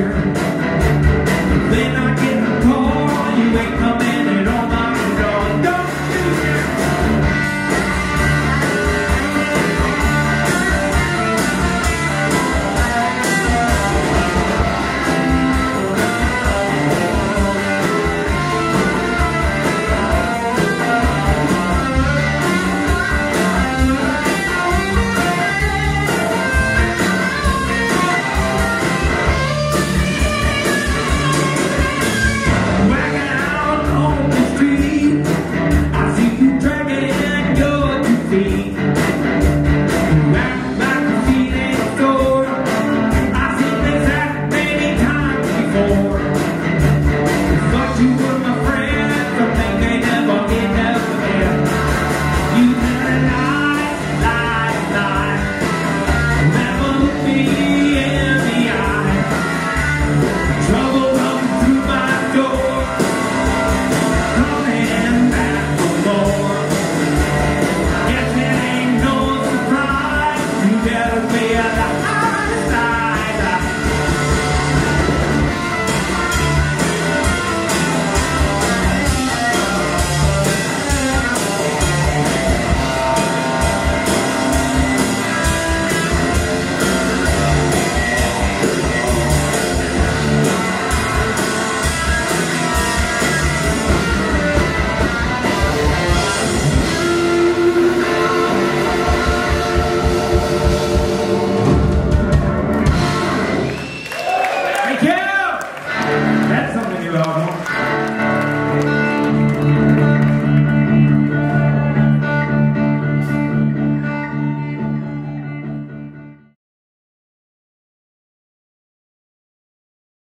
here.